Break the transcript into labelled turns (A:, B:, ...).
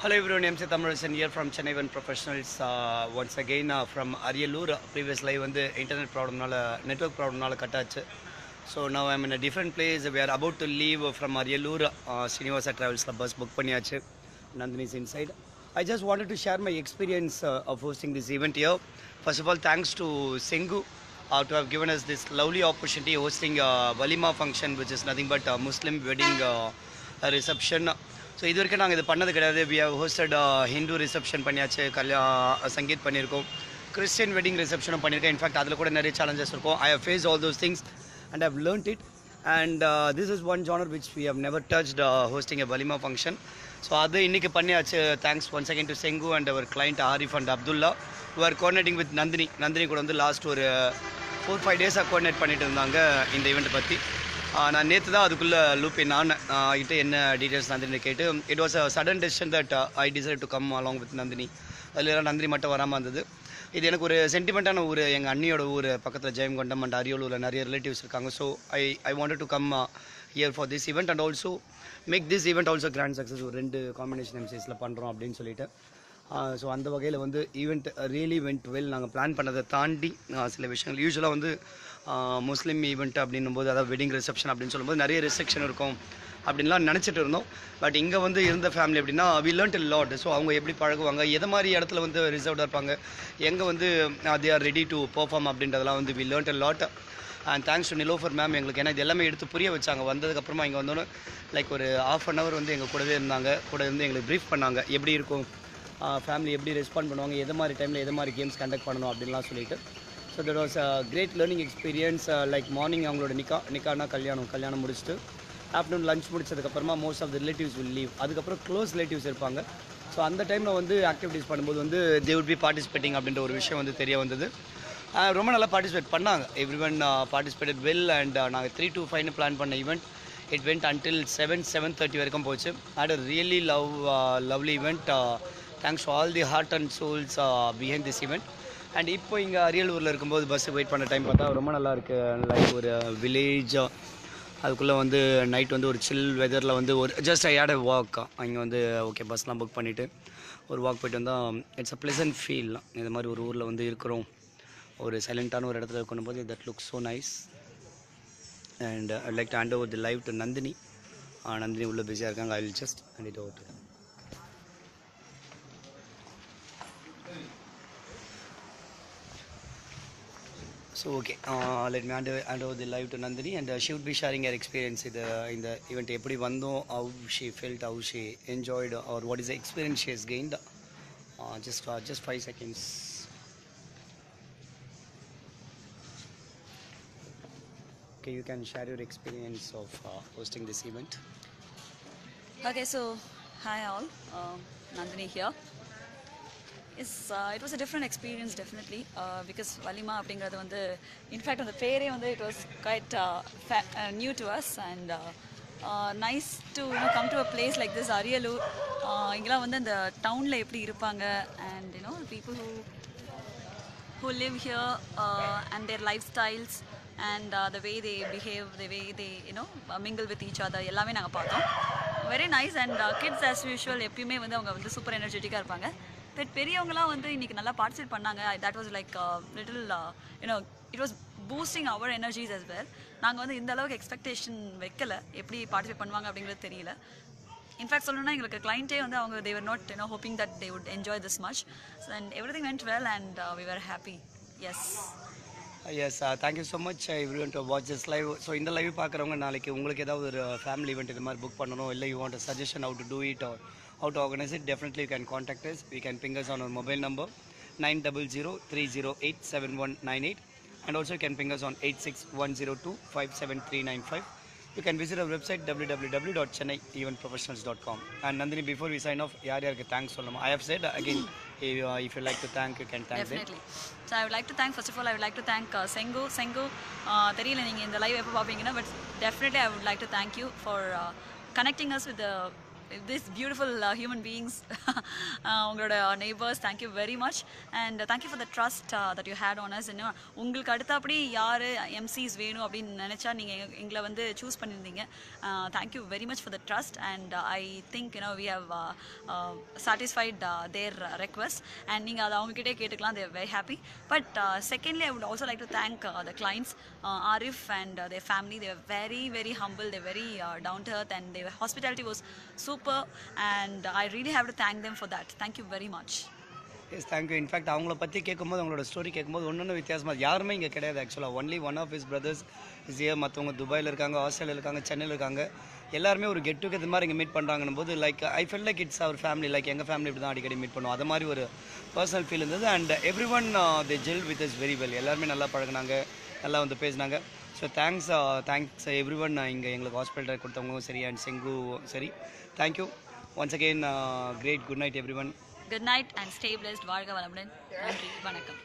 A: Hello everyone, MC Thamarajan here from Chennai One Professionals. Uh, once again uh, from Ariyalur. Previous live வந்து internet problemனால network problemனால cut ஆச்சு. So now I'm in a different place. We are about to leave from Ariyalur. Uh, Srinivasa Travels bus book பண்ணியாச்சு. Nandini is inside. I just wanted to share my experience uh, of hosting this event here. First of all, thanks to Sengu uh, to have given us this lovely opportunity hosting a Walima function, which is nothing but a Muslim wedding uh, a reception. So இது வரைக்கும் நாங்கள் இது பண்ணது கிடையாது. We have hosted Hindu reception பண்ணியாச்சு கல்யா சங்கீத் பண்ணியிருக்கோம். Christian wedding ரிசப்ஷனும் பண்ணியிருக்கேன். இன்ஃபேக்ட் அதில் கூட நிறைய சேலஞ்சஸ் இருக்கும். I have face all those things and have learnt it and this is one genre which we have never touched hosting a வலிமா function so அது இன்றைக்கி பண்ணியாச்சு. Thanks one second to Sengu and our client Arif and Abdullah are coordinating with Nandini Nandini கூட வந்து last ஒரு four five டேஸாக coordinate பண்ணிட்டு இருந்தாங்க இந்த ஈவெண்ட்டை பற்றி நான் நேற்று தான் அதுக்குள்ளே லூப் நான் கிட்ட என்ன டீட்டெயில்ஸ் uh, நந்தினி கேட்டு it was a sudden decision that I decide to come along with Nandini. அதில் நந்தினி மட்டும் வராமல் இருந்தது. இது எனக்கு ஒரு சென்டிமெண்ட்டான ஊர். எங்கள் அண்ணியோட ஊர் பக்கத்தில் ஜெயங்கொண்டம் அண்ட் அரியலூரில் நிறைய ரிலேட்டிவ்ஸ் இருக்காங்க. So I I wanted to come here for this event and also make this event also grand success ஒரு ரெண்டு காம்பினேஷன் எம்சிஸில் பண்ணுறோம் அப்படின்னு சொல்லிட்டு. ஸோ அந்த வகையில் வந்து ஈவெண்ட் ரியலி வென்ட் வெல் நாங்கள் பிளான் பண்ணதை தாண்டி சில விஷயங்கள். யூஸ்வலாக வந்து முஸ்லீம் ஈவெண்ட் அப்படின்னும் போது அதாவது வெட்டிங் ரிசப்ஷன் அப்படின்னு சொல்லும்போது நிறைய ரெஸ்ட்ரிக்ஷன் இருக்கும் அப்படின்லாம் நினச்சிட்டு இருந்தோம். பட் இங்கே வந்து இருந்த ஃபேமிலி அப்படின்னா வி லேர்ன்ட் லாட் ஸோ அவங்க எப்படி பழகுவாங்க எதை மாதிரி இடத்துல வந்து ரிசர்வ்டாக இருப்பாங்க எங்கே வந்து they are ready to perform அப்படின்றதெல்லாம் வந்து we learnt lot and thanks to Nilofer ma'am எங்களுக்கு ஏன்னா இது எல்லாமே எடுத்து புரிய வச்சாங்க. வந்ததுக்கப்புறமா இங்கே வந்தோன்னே லைக் ஒரு ஆஃப் அன் ஹவர் வந்து எங்கள் கூடவே இருந்தாங்க. கூட இருந்து எங்களுக்கு ப்ரீஃப் பண்ணாங்க. எப்படி இருக்கும்? ஃபேமிலி எப்படி ரெஸ்பாண்ட் பண்ணுவாங்க எது மாதிரி டைமில் எது மாதிரி கேம்ஸ் கண்டக்ட் பண்ணணும் அப்படின்லாம் சொல்லிட்டு. So that was a great learning experience like morning அவங்களோட நிக்கா நிக்கானா கல்யாணம் கல்யாணம் முடிச்சுட்டு ஆஃப்டர்நூன் லஞ்ச் முடிச்சதுக்கப்புறமா most of the relatives will leave அதுக்கப்புறம் க்ளோஸ் ரிலேட்டிவ்ஸ் இருப்பாங்க. ஸோ அந்த டைமில் வந்து ஆக்டிவிட்டீஸ் பண்ணும்போது வந்து தே உட் பி பார்ட்டிசிபேட்டிங் அப்படின்ற ஒரு விஷயம் வந்து தெரிய வந்தது. ரொம்ப நல்லா பார்ட்டிசிபேட் பண்ணாங்க. Every one participate well and நாங்கள் த்ரீ டூ ஃபைவ்னு பிளான் பண்ண event it went until seven seven thirty வரைக்கும் போச்சு. At a really love lovely event thanks all the heart and souls behind this event and இப்போ இங்கே அரியலூரில் இருக்கும்போது bus wait பண்ண டைம் பார்த்தா ரொம்ப நல்லா இருக்குது லைக் ஒரு uh, வில்லேஜ் uh, அதுக்குள்ளே வந்து நைட் வந்து ஒரு சில் வெதரில் வந்து ஒரு just I had a walk அங்கே வந்து ஓகே பஸ்லாம் புக் பண்ணிவிட்டு ஒரு வாக் போயிட்டு வந்தால் இட்ஸ் அ ப்ளசன்ட் ஃபீல் இந்த மாதிரி ஒரு ஊரில் வந்து இருக்கிறோம். ஒரு சைலண்ட்டான ஒரு இடத்துல இருக்கணும் போது that look so nice and I like to hand over the live to Nandini Nandini உள்ளே பிஸியாக இருக்காங்க. I will just hand it over to So okay, uh, let me hand, hand over the live to Nandini and uh, she would be sharing her experience in the, uh, in the event. Eppadi how she felt, how she enjoyed or what is the experience she has gained. Uh, just, uh, just five seconds. Okay, you can share your experience of uh, hosting this event.
B: Okay, so hi all, uh, Nandini here. Is it was a different experience definitely because வலிமா அப்படிங்கிறது வந்து in fact அந்த பேரே வந்து it was quite new to us and nice to you know come to a place like this Ariyalur இங்கெல்லாம் வந்து அந்த டவுனில் எப்படி இருப்பாங்க and you know people who who live here and their lifestyles and the way they behave the way they you know mingle with each அதை எல்லாமே நாங்கள் பார்த்தோம். Very nice and kids as usual எப்பயுமே வந்து அவங்க வந்து சூப்பர் எனர்ஜெட்டிக்காக இருப்பாங்க. தட் பெரியவங்களாம் வந்து இன்னைக்கு நல்லா பார்ட்டிசிபேட் பண்ணாங்க. That was like little you know it was boosting our energies as well நாங்கள் வந்து இந்த அளவுக்கு எக்ஸ்பெக்டேஷன் வைக்கல. எப்படி பார்ட்டிசிபேட் பண்ணுவாங்க அப்படிங்கிறது தெரியல. இன்ஃபேக்ட் சொல்லணும்னா எங்களுக்கு கிளைண்ட்டே வந்து அவங்க they were not you know hoping that they would enjoy this much and everything went well and we are happy
A: yes yes thank you so much everyone watch this live so இந்த live பார்க்குறவங்க நாளைக்கு உங்களுக்கு ஏதாவது ஒரு family event இது மாதிரி book பண்ணணும் இல்லை you want suggestion how to do it or how to organise it definitely you can contact us we can ping us on ஒரு mobile number nine double zero three zero eight seven one nine eight and also can ping us on eight six one zero two five seven three nine five you can visit our website W W W dot Chennai event professionals dot com and Nandini before we sign off யார் யாருக்கு thanks சொல்லணும் I have said again if you, if you like to thank you can thank them
B: definitely so I would like to thank first of all I would like to thank uh, செங்கு செங்கு uh, தெரியல நீங்கள் இந்த live எப்போ பார்ப்பீங்கன்னா but definitely I would like to thank you for uh, connecting us with the This beautiful human beings உங்களோட neighbours thank you very much and thank you for the trust that you had on us இன்னும் உங்களுக்கு அடுத்தபடி யார் MCs வேணும் அப்படின்னு நினச்சா நீங்கள் எங்களை வந்து சூஸ் பண்ணியிருந்தீங்க thank you very much for the trust and I think you know we have satisfied their request and நீங்கள் அதை அவங்ககிட்டே கேட்டுக்கலாம். They're very happy but secondly I would also like to thank the clients Arif and their family they're very very humble they're very down to earth and their hospitality was super super and I really have to thank for for that thank you very much
A: yes thank you in fact அவங்கள பற்றி கேட்கும்போது அவங்களோட story கேட்கும்போது ஒன்று ஒன்று வித்தியாசமாக யாருமே இங்கே கிடையாது ஆக்சுவலாக only one of his brothers is a மற்றவங்க துபாயில் இருக்காங்க ஆஸ்திரேலியா இருக்காங்க சென்னையில் இருக்காங்க. எல்லாருமே ஒரு கெட் டுகெதர் மாதிரி இங்கே மீட் பண்ணுறாங்கன்னு போது like I fell like it's our family like எங்கள் ஃபேமிலி இப்படி தான் அடிக்கடி மீட் பண்ணுவோம். அது மாதிரி ஒரு பர்சனல் ஃபீல் இருந்தது. And everyone the gel with us very well எல்லாருமே நல்லா பழகுனாங்க நல்லா வந்து பேசினாங்க. So thanks thanks every one இங்கே எங்களுக்கு ஹாஸ்பிட்டல் கொடுத்தவங்களும் சரி அண்ட் செங்கு சரி. Thank you once again great good night everyone
B: good night and stay blessed வாழ்க வளமுடன். நன்றி. வணக்கம்.